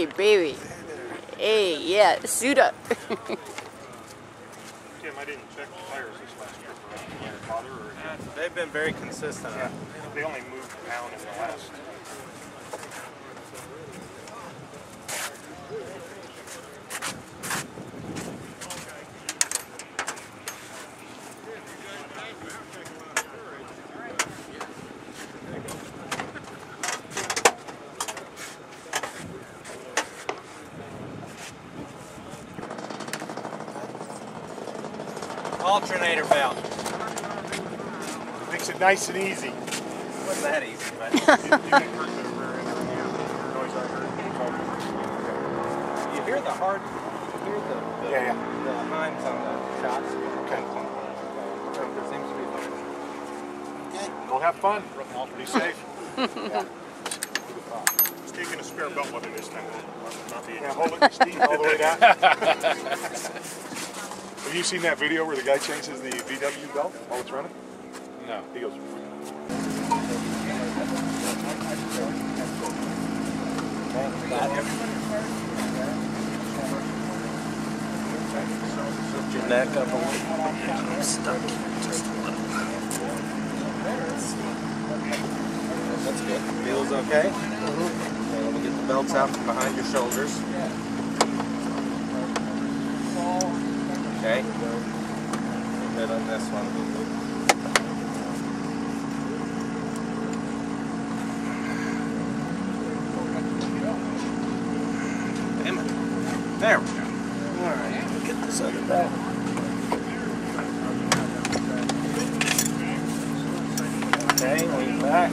Hey, baby. Hey, yeah, suit up. Tim, I didn't check the tires this last trip around. Did bother or Yeah, they've been very consistent. yeah, they only moved a pound in the last. Alternator belt. Makes it nice and easy. Wasn't that easy, but You didn't hurt the rear end or anything. The noise I heard. you hear the hard, you hear the, the, Yeah, yeah. the Heims on the shots. Okay. It seems to be fine. Go have fun. Be safe. yeah. He's taking a spare belt with him this time. Not the yeah, hold it, Steve, all the way down. Have you seen that video where the guy changes the VW belt while it's running? No. He goes. Lift your neck up a little. I'm stuck just a little. That's good. Feels okay? Okay, let me get the belts out from behind your shoulders. Okay. Good on this one. Damn it. There we go. Alright, get this other belt. Okay, lean back.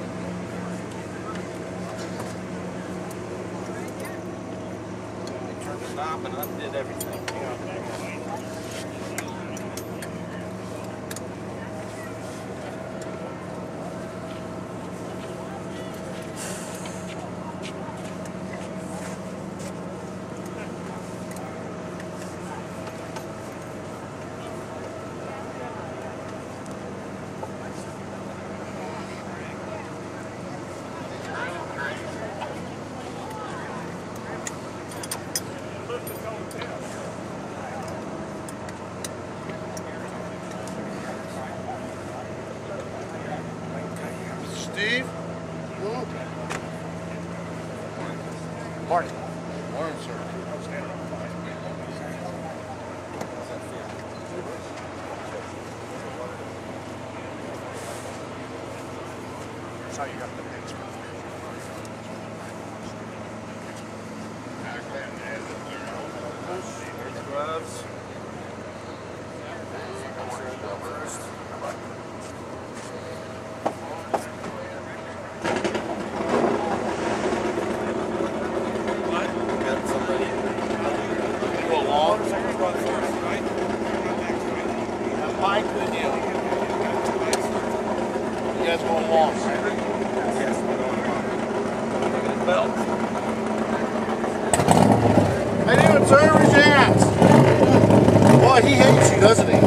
Knob and undid everything. Steve? Marty. Morning, sir. That's how you got the next one. Here's the gloves. Mike with you. You guys go along, right? Yes, we're going along. Belt. How you doing, sir? Where's your hands? Boy, he hates you, doesn't he?